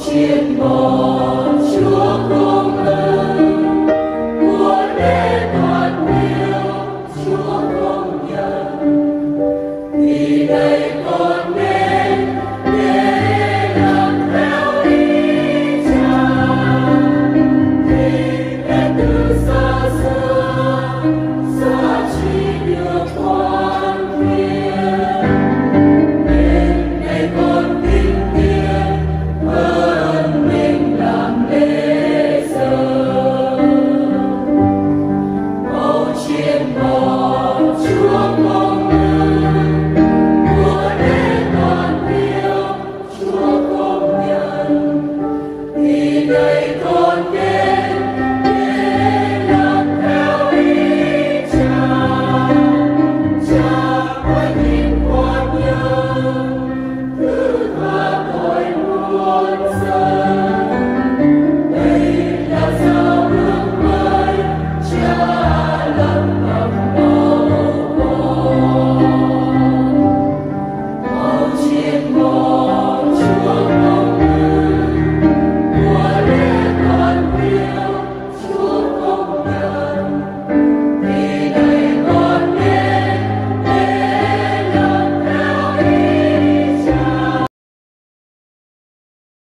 肩膀千万。